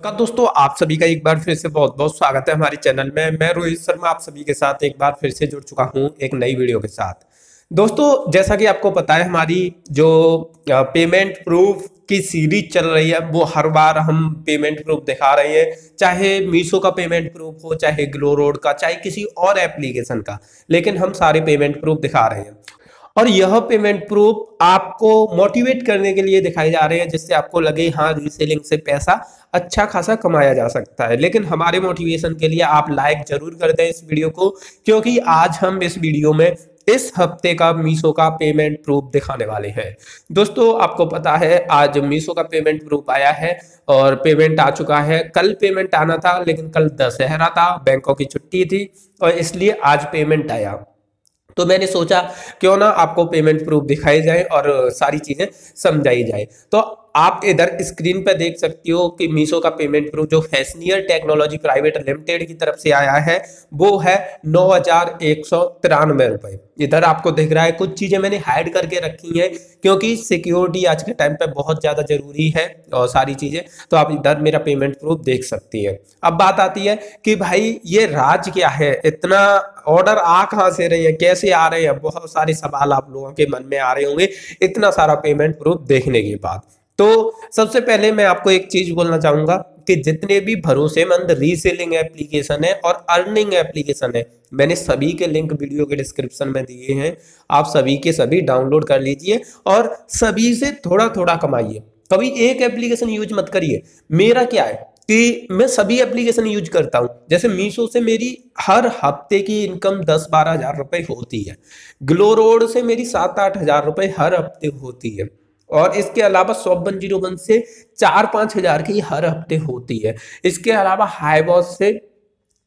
का दोस्तों, आप सभी का एक बार फिर से बहुत बहुत स्वागत है हमारे चैनल में। मैं रोहित शर्मा, आप सभी के साथ एक बार फिर से जुड़ चुका हूँ एक नई वीडियो के साथ। दोस्तों, जैसा कि आपको पता है, हमारी जो पेमेंट प्रूफ की सीरीज़ चल रही है, वो हर बार हम पेमेंट प्रूफ दिखा रहे हैं। चाहे मीशो का पेमेंट प्रूफ हो, चाहे ग्लो रोड का, चाहे किसी और एप्लीकेशन का, लेकिन हम सारे पेमेंट प्रूफ दिखा रहे हैं। और यह पेमेंट प्रूफ आपको मोटिवेट करने के लिए दिखाई जा रहे हैं, जिससे आपको लगे हाँ रीसेलिंग से पैसा अच्छा खासा कमाया जा सकता है। लेकिन हमारे मोटिवेशन के लिए आप लाइक ज़रूर कर दें इस वीडियो को, क्योंकि आज हम इस वीडियो में इस हफ़्ते का मीशो का पेमेंट प्रूफ दिखाने वाले हैं। दोस्तों, आपको पता है, आज मीशो का पेमेंट प्रूफ आया है और पेमेंट आ चुका है। कल पेमेंट आना था, लेकिन कल दशहरा था, बैंकों की छुट्टी थी, और इसलिए आज पेमेंट आया। तो मैंने सोचा क्यों ना आपको पेमेंट प्रूफ दिखाई जाए और सारी चीज़ें समझाई जाए। तो आप इधर स्क्रीन पर देख सकती हो कि मीशो का पेमेंट प्रूफ जो फैसनियर टेक्नोलॉजी प्राइवेट लिमिटेड की तरफ़ से आया है, वो है नौ हज़ार एक सौ तिरानवे रुपए। इधर आपको दिख रहा है, कुछ चीज़ें मैंने हाइड करके रखी हैं, क्योंकि सिक्योरिटी आज के टाइम पे बहुत ज़्यादा ज़रूरी है, और सारी चीज़ें तो आप इधर मेरा पेमेंट प्रूफ देख सकती है। अब बात आती है कि भाई, ये राज क्या है? इतना ऑर्डर आ कहाँ से रही है? कैसे आ रहे हैं? बहुत सारे सवाल आप लोगों के मन में आ रहे होंगे, इतना सारा पेमेंट प्रूफ देखने के बाद। तो सबसे पहले मैं आपको एक चीज़ बोलना चाहूँगा कि जितने भी भरोसेमंद रीसेलिंग एप्लीकेशन है और अर्निंग एप्लीकेशन है, मैंने सभी के लिंक वीडियो के डिस्क्रिप्शन में दिए हैं। आप सभी के सभी डाउनलोड कर लीजिए और सभी से थोड़ा थोड़ा कमाइए। कभी एक एप्लीकेशन यूज़ मत करिए। मेरा क्या है कि मैं सभी एप्लीकेशन यूज़ करता हूँ। जैसे मीशो से मेरी हर हफ़्ते की इनकम दस बारह हज़ार रुपए होती है। ग्लो रोड से मेरी सात आठ हज़ार रुपए हर हफ़्ते होती है। और इसके अलावा सॉप वन ज़ीरो वन से चार पाँच हज़ार की हर हफ़्ते होती है। इसके अलावा हाई बॉस से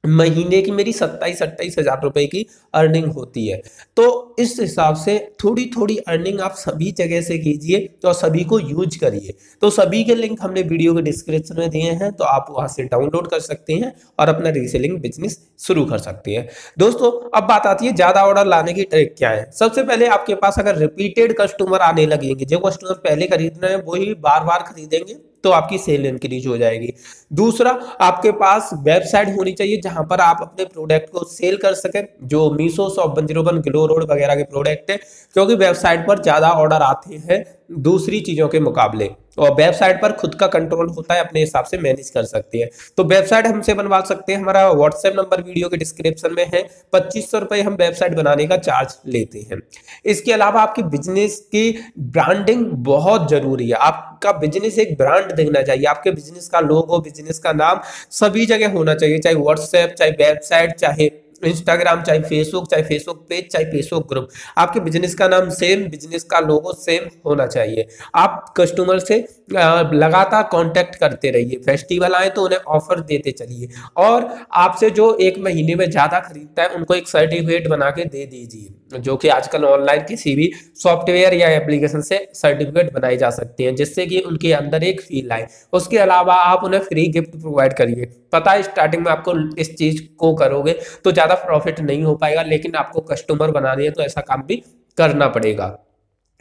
महीने की मेरी सत्ताईस अट्ठाईस हज़ार रुपए की अर्निंग होती है। तो इस हिसाब से थोड़ी थोड़ी अर्निंग आप सभी जगह से कीजिए तो सभी को यूज़ करिए। तो सभी के लिंक हमने वीडियो के डिस्क्रिप्शन में दिए हैं तो आप वहाँ से डाउनलोड कर सकते हैं और अपना रीसेलिंग बिज़नेस शुरू कर सकते हैं। दोस्तों, अब बात आती है ज़्यादा ऑर्डर लाने की ट्रिक क्या है? सबसे पहले आपके पास अगर रिपीटेड कस्टमर आने लगेंगे, जो कस्टमर पहले खरीदना है वही बार बार खरीदेंगे। तो आपकी सेल इंक्रीज हो जाएगी। दूसरा, आपके पास वेबसाइट होनी चाहिए जहाँ पर आप अपने प्रोडक्ट को सेल कर सकें, जो Meesho shop one zero one GlowRoad वगैरह के प्रोडक्ट है, क्योंकि वेबसाइट पर ज़्यादा ऑर्डर आते हैं दूसरी चीज़ों के मुकाबले। और वेबसाइट पर खुद का कंट्रोल होता है, अपने हिसाब से मैनेज कर सकती है। तो वेबसाइट हमसे बनवा सकते हैं। हमारा व्हाट्सएप नंबर वीडियो के डिस्क्रिप्शन में है। पच्चीस सौ रुपए हम वेबसाइट बनाने का चार्ज लेते हैं। इसके अलावा आपकी बिज़नेस की ब्रांडिंग बहुत ज़रूरी है। आपका बिज़नेस एक ब्रांड दिखना चाहिए। आपके बिज़नेस का लोगो, बिज़नेस का नाम सभी जगह होना चाहिए। चाहे व्हाट्सएप चाहे वेबसाइट, चाहे इंस्टाग्राम चाहे फेसबुक चाहे फेसबुक पेज चाहे फेसबुक ग्रुप आपके बिज़नेस का नाम सेम बिज़नेस का लोगो सेम होना चाहिए। आप कस्टमर से लगातार कांटेक्ट करते रहिए। फेस्टिवल आए तो उन्हें ऑफ़र देते चलिए। और आपसे जो एक महीने में ज़्यादा खरीदता है, उनको एक सर्टिफिकेट बना के दे दीजिए, जो कि आजकल ऑनलाइन किसी भी सॉफ्टवेयर या एप्लीकेशन से सर्टिफिकेट बनाए जा सकती हैं, जिससे कि उनके अंदर एक फील आए। उसके अलावा आप उन्हें फ्री गिफ्ट प्रोवाइड करिए। पता है स्टार्टिंग में आपको इस चीज़ को करोगे तो ज़्यादा प्रॉफिट नहीं हो पाएगा, लेकिन आपको कस्टमर बनाने है तो ऐसा काम भी करना पड़ेगा।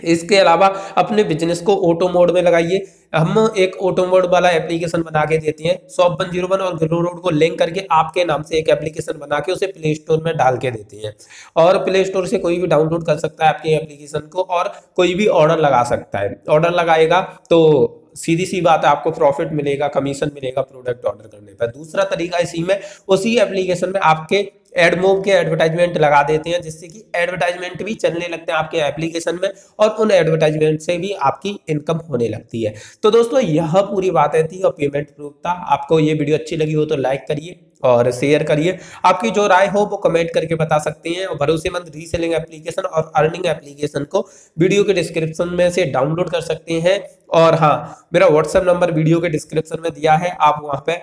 इसके अलावा अपने बिज़नेस को ऑटो मोड में लगाइए। हम एक ऑटो मोड वाला एप्लीकेशन बना के देते हैं सॉप वन ज़ीरो वन और ग्रो रोड को लिंक करके आपके नाम से एक एप्लीकेशन बना के उसे प्ले स्टोर में डाल के देते हैं। और प्ले स्टोर से कोई भी डाउनलोड कर सकता है आपके एप्लीकेशन को और कोई भी ऑर्डर लगा सकता है। ऑर्डर लगाएगा तो सीधी सी बात है, आपको प्रॉफिट मिलेगा कमीशन मिलेगा प्रोडक्ट ऑर्डर करने पर। दूसरा तरीका इसी में, उसी एप्लीकेशन में आपके एडमोब के एडवर्टाइजमेंट लगा देते हैं, जिससे कि एडवर्टाइजमेंट भी चलने लगते हैं आपके एप्लीकेशन में और उन एडवर्टाइजमेंट से भी आपकी इनकम होने लगती है। तो दोस्तों, यह पूरी बातें थी और पेमेंट प्रूफ था। आपको ये वीडियो अच्छी लगी हो तो लाइक करिए। और शेयर करिए। आपकी जो राय हो, वो कमेंट करके बता सकते हैं और भरोसेमंद रीसेलिंग एप्लीकेशन और अर्निंग एप्लीकेशन को वीडियो के डिस्क्रिप्शन में से डाउनलोड कर सकते हैं। और हाँ मेरा व्हाट्सएप नंबर वीडियो के डिस्क्रिप्शन में दिया है। आप वहाँ पे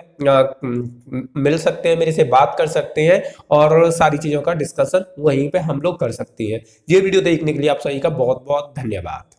मिल सकते हैं, मेरे से बात कर सकते हैं और सारी चीज़ों का डिस्कशन वहीं पे हम लोग कर सकते हैं। ये वीडियो देखने के लिए आप सभी का बहुत बहुत धन्यवाद।